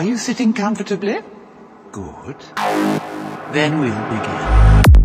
Are you sitting comfortably? Good. Then we'll begin.